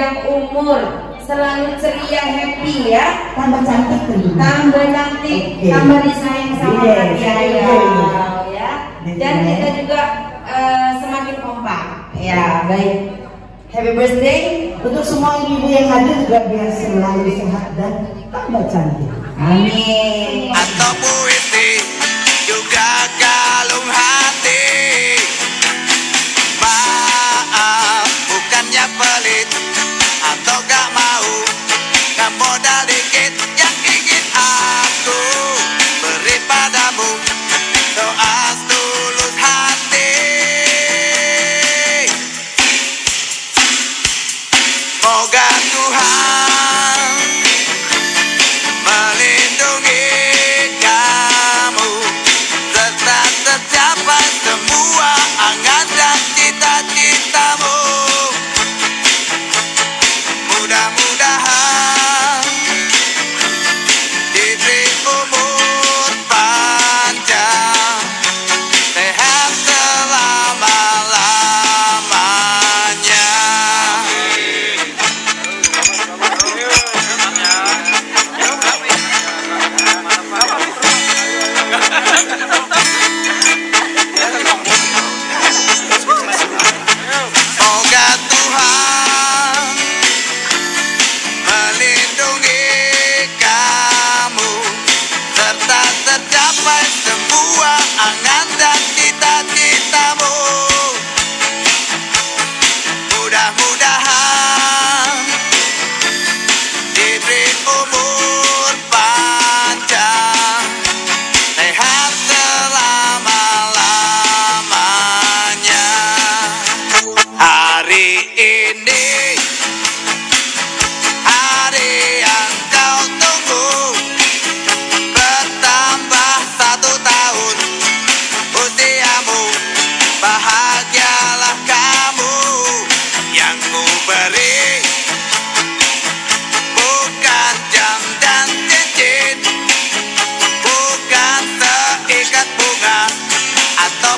panjang umur, selalu ceria, happy ya. Tambah cantik tuh. Tambah cantik, okay. tambah disayang sama iya, yes. Iya, yes. Iya. ya. ya. Dan kita juga uh, semakin kompak. Ya, baik. Happy birthday untuk semua ibu yang hadir juga biar selalu sehat dan tambah cantik. Amin. amin.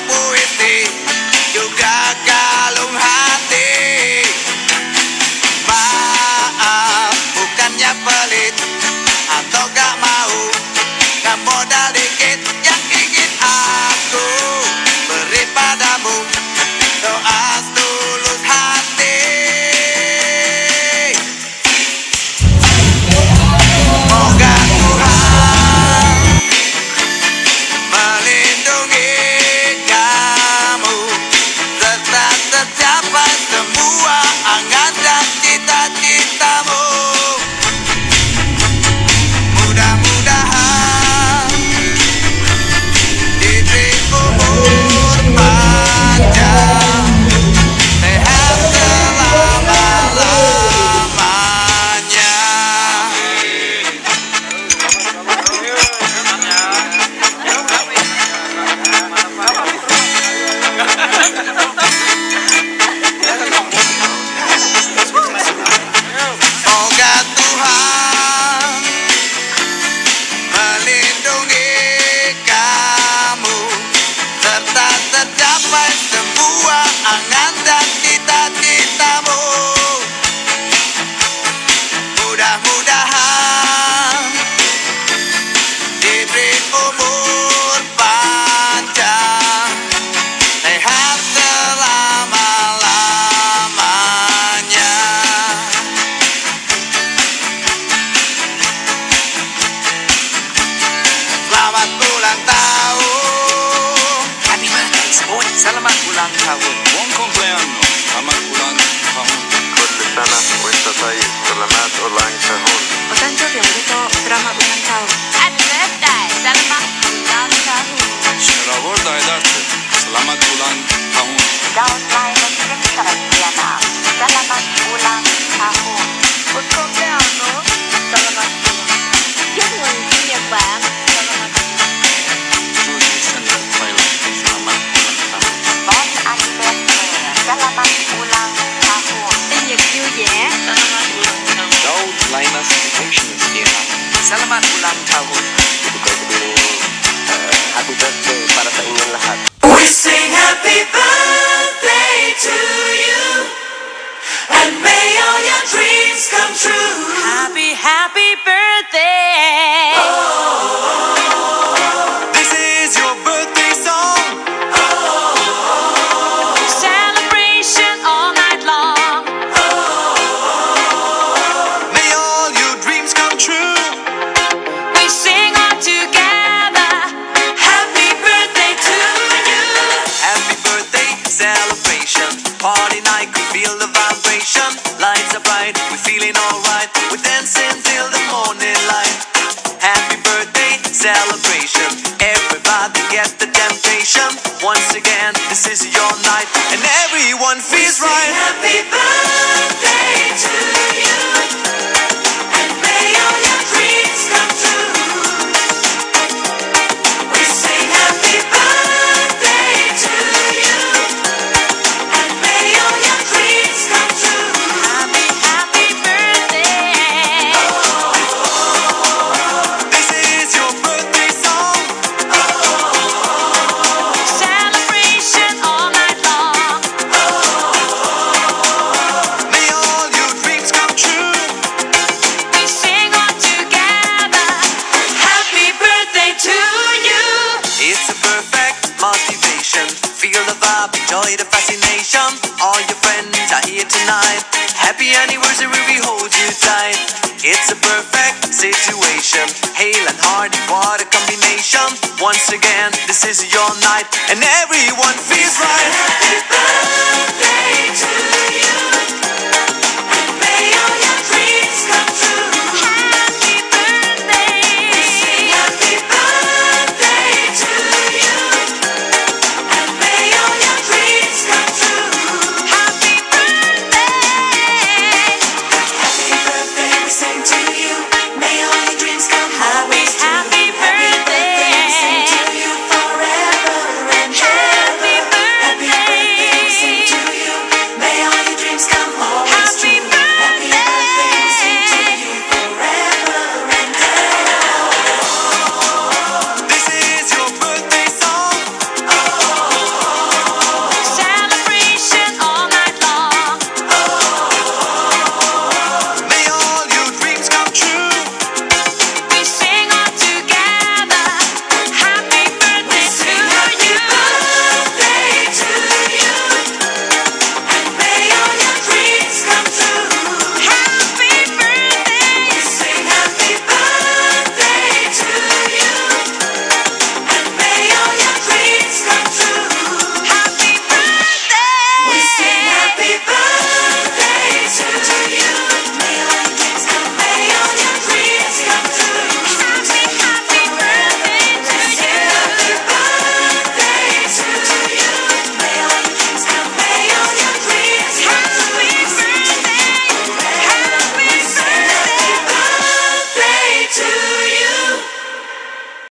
muévete. sangat come true. Happy, happy birthday. We're dancing till the morning light. Happy birthday celebration. Everybody get the temptation. Once again, this is your night, and everyone feels right. Happy birthday enjoy the fascination. All your friends are here tonight. Happy anniversary, we hold you tight. It's a perfect situation. Hale and hard, what a combination. Once again, this is your night, and everyone feels right.